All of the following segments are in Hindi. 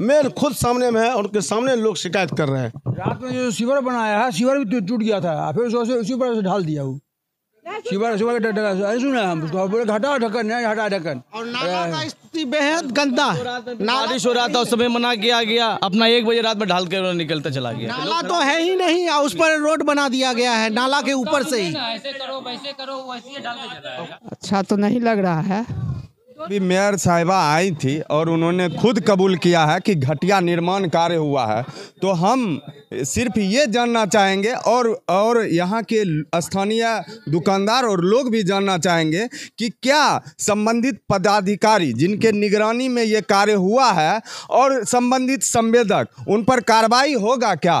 मेयर खुद सामने में है और उनके सामने लोग शिकायत कर रहे हैं। रात में जो सीवर बनाया है सीवर भी टूट- गया था। फिर उसको उसी- उसी पर ढाल दिया वो। सीवर सीवर का सुना हम उसको बोले हटा ढक्कन नहीं हटा ढक्कन। और नाला का स्थिति बेहद गंदा बारिश हो रहा था उस समय मना किया गया। अपना एक बजे रात में ढाल कर निकलता चला गया। नाला तो है ही नहीं और उस पर रोड बना दिया गया है नाला के ऊपर से ही। ऐसे करो वैसे करो वैसे डाल के चला जाएगा। अच्छा तो नहीं लग रहा है। अभी मेयर साहिबा आई थी और उन्होंने खुद कबूल किया है कि घटिया निर्माण कार्य हुआ है। तो हम सिर्फ़ ये जानना चाहेंगे और और यहाँ के स्थानीय दुकानदार और लोग भी जानना चाहेंगे कि क्या संबंधित पदाधिकारी जिनके निगरानी में ये कार्य हुआ है और संबंधित संवेदक उन पर कार्रवाई होगा क्या?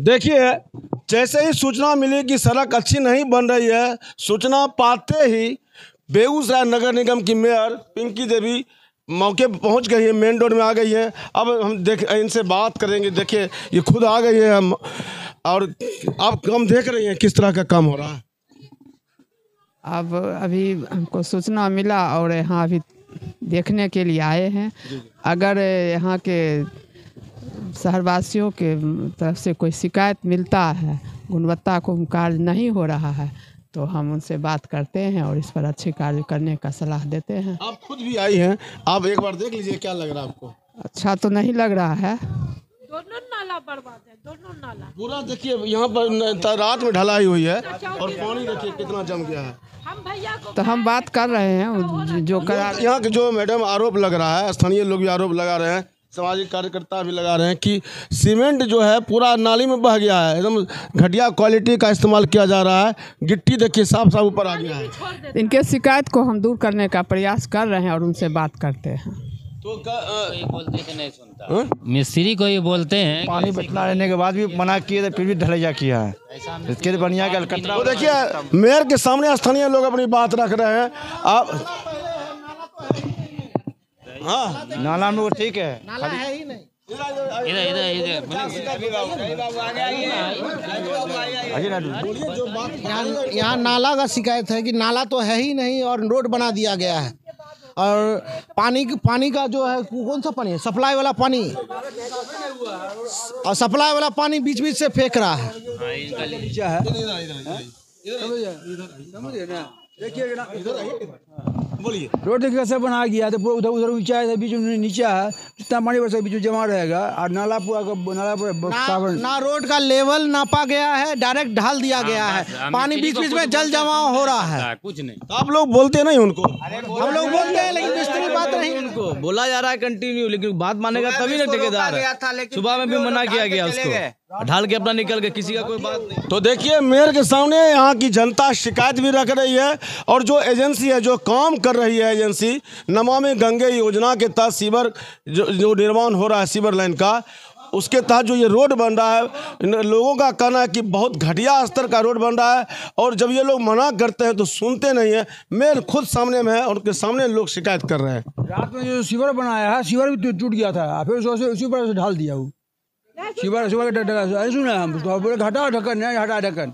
देखिए, जैसे ही सूचना मिली कि सड़क अच्छी नहीं बन रही है, सूचना पाते ही बेगूसराय नगर निगम की मेयर पिंकी देवी मौके पर पहुँच गई है, मेन रोड में आ गई है। अब हम देख, इनसे बात करेंगे, देखिए, ये खुद आ गई है हम, और अब हम देख रहे हैं किस तरह का काम हो रहा है। अब अभी हमको सूचना मिला और यहाँ अभी देखने के लिए आए हैं। अगर यहाँ के शहरवासियों के तरफ़ से कोई शिकायत मिलता है गुणवत्ता को कार्य नहीं हो रहा है तो हम उनसे बात करते हैं और इस पर अच्छे कार्य करने का सलाह देते हैं। आप खुद भी आई हैं। आप एक बार देख लीजिए क्या लग रहा है आपको? अच्छा तो नहीं लग रहा है। दोनों नाला बर्बाद है दोनों नाला। पूरा देखिए यहाँ पर रात में ढलाई हुई है और पानी देखिए कितना जम गया है। हम भैया को तो हम बात कर रहे हैं जो करा यहाँ के जो मैडम आरोप लग रहा है स्थानीय लोग भी आरोप लगा रहे हैं सामाजिक कार्यकर्ता भी लगा रहे हैं कि सीमेंट जो है पूरा नाली में बह गया है एकदम घटिया क्वालिटी का इस्तेमाल किया जा रहा है गिट्टी देखिए साफ़ साफ़ ऊपर आ गया है। इनके शिकायत को हम दूर करने का प्रयास कर रहे हैं और उनसे बात करते हैं। तो बोलते थे नहीं सुनता हाँ? मिस्त्री को ये बोलते हैं पानी इतना रहने के बाद भी मना किए तो फिर भी ढलैया किया है इसके लिए बढ़िया का अलकतरा तो देखिए मेयर के सामने स्थानीय लोग अपनी बात रख रहे हैं आप हाँ नाला में वो ठीक है नाला है ही नहीं इधर इधर यहाँ यहाँ नाला का शिकायत है कि नाला तो है ही नहीं और रोड बना दिया गया है और पानी पानी का जो है कौन सा पानी है? सप्लाई वाला पानी। और सप्लाई वाला पानी बीच बीच से फेंक रहा है। देखिए ना बोलिए। रोड देखिए कैसे बना गया तो पूरा उधर उधर ऊँचा है बीच में नीचा है जितना पानी बरसा बीच में जमा रहेगा और नाला पूरा का- नाला पूरा ना, ना रोड का लेवल नापा गया है डायरेक्ट ढाल दिया गया है। पानी बीच बीच में जल जमाव हो रहा है। कुछ नहीं। तो आप लोग बोलते नहीं उनको? हम लोग बोलते हैं लेकिन मिस्त्री बात नहीं उनको। बोला जा रहा है कंटिन्यू लेकिन बात मानेगा तभी ना ठेकेदार सुबह में भी मना किया गया उसको। ढाल के अपना निकल गए किसी का कोई बात नहीं। तो देखिए मेयर के सामने यहाँ की जनता शिकायत भी रख रही है और जो एजेंसी है जो काम कर रही है एजेंसी। नमामि गंगे योजना के तहत सीवर जो जो निर्माण हो रहा है सीवर लाइन का उसके तहत जो ये रोड बन रहा है लोगों का कहना है कि बहुत घटिया स्तर का रोड बन रहा है और जब ये लोग मना करते हैं तो सुनते नहीं है मेयर खुद सामने में है और उनके सामने लोग शिकायत कर रहे हैं। रात में जो सीवर बनाया है सीवर भी टूट- टूट गया था फिर उसको उसी- उसी पर ढाल दिया वो। ढक्कन ऐसे सुना हम उसको बोले हटा ढक्कन नहीं हटा ढक्कन।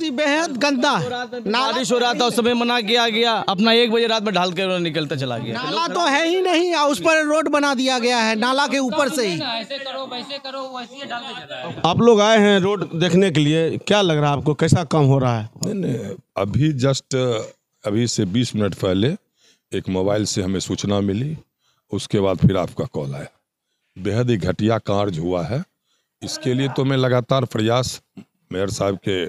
स्थिति बेहद गंदा है। बारिश हो रहा था उस समय मना किया गया। अपना एक बजे रात में ढाल कर निकलता चला गया। नाला तो है ही नहीं उस पर रोड बना दिया गया है नाला के ऊपर से ही। ऐसे करो वैसे करो वैसे डाल के चला जाएगा आप लोग आए हैं रोड देखने के लिए क्या लग रहा है आपको कैसा काम हो रहा है? नहीं नहीं अभी जस्ट अभी से 20 मिनट पहले एक मोबाइल से हमें सूचना मिली उसके बाद फिर आपका कॉल आया। बेहद ही घटिया कार्य हुआ है। इसके लिए तो मैं लगातार प्रयास मेयर साहब के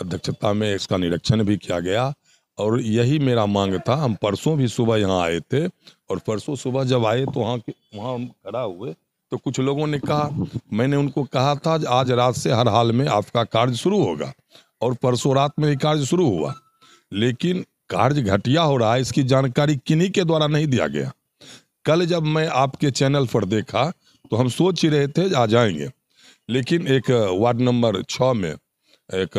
अध्यक्षता में इसका निरीक्षण भी किया गया और यही मेरा मांग था। हम परसों भी सुबह यहाँ आए थे और परसों सुबह जब आए तो वहाँ वहाँ हम खड़ा हुए तो कुछ लोगों ने कहा, मैंने उनको कहा था, आज रात से हर हाल में आपका कार्य शुरू होगा और परसों रात में ही कार्य शुरू हुआ। लेकिन कार्य घटिया हो रहा है, इसकी जानकारी किन्हीं के द्वारा नहीं दिया गया। कल जब मैं आपके चैनल पर देखा तो हम सोच ही रहे थे आ जाएँगे लेकिन एक वार्ड नंबर छः में एक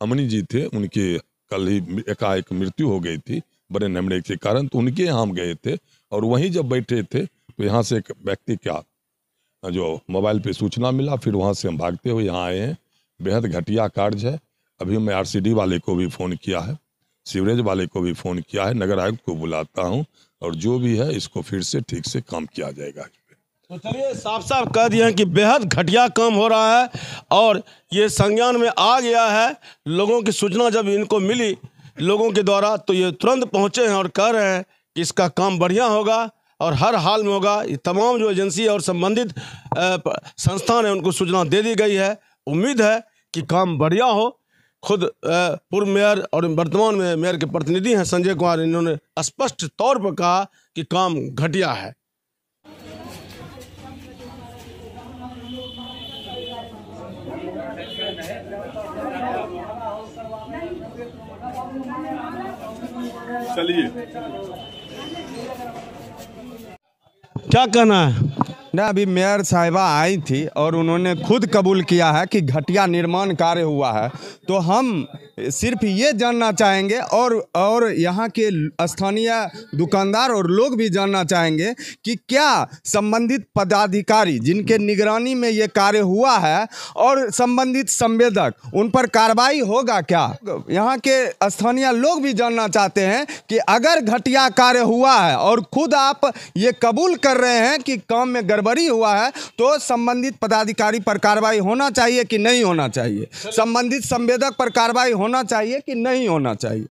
अमनी जी थे, उनकी कल ही एकाएक मृत्यु हो गई थी, बड़े नमड़े के कारण तो उनके यहाँ हम गए थे और वहीं जब बैठे थे तो यहाँ से एक व्यक्ति क्या, जो मोबाइल पे सूचना मिला, फिर वहाँ से हम भागते हुए यहाँ आए हैं। बेहद घटिया कार्य है। अभी मैं आरसीडी वाले को भी फ़ोन किया है सीवरेज वाले को भी फ़ोन किया है, नगर आयुक्त को बुलाता हूँ और जो भी है इसको फिर से ठीक से काम किया जाएगा। तो चलिए साफ़ साफ़ कह दिए हैं कि बेहद घटिया काम हो रहा है और ये संज्ञान में आ गया है। लोगों की सूचना जब इनको मिली लोगों के द्वारा तो ये तुरंत पहुँचे हैं और कह रहे हैं कि इसका काम बढ़िया होगा और हर हाल में होगा। ये तमाम जो एजेंसी और संबंधित संस्थान है उनको सूचना दे दी गई है। उम्मीद है कि काम बढ़िया हो। खुद पूर्व मेयर और वर्तमान में मेयर के प्रतिनिधि हैं संजय कुमार। इन्होंने स्पष्ट तौर पर कहा कि काम घटिया है। चलिए। क्या कहना है? ना अभी मेयर साहिबा आई थी और उन्होंने खुद कबूल किया है कि घटिया निर्माण कार्य हुआ है। तो हम सिर्फ़ ये जानना चाहेंगे और और यहाँ के स्थानीय दुकानदार और लोग भी जानना चाहेंगे कि क्या संबंधित पदाधिकारी जिनके निगरानी में ये कार्य हुआ है और संबंधित संवेदक उन पर कार्रवाई होगा क्या? यहाँ के स्थानीय लोग भी जानना चाहते हैं कि अगर घटिया कार्य हुआ है और खुद आप ये कबूल कर रहे हैं कि काम में गड़बड़ी हुआ है तो संबंधित पदाधिकारी पर कार्रवाई होना चाहिए कि नहीं होना चाहिए? संबंधित संवेदक पर कार्रवाई होना चाहिए कि नहीं होना चाहिए।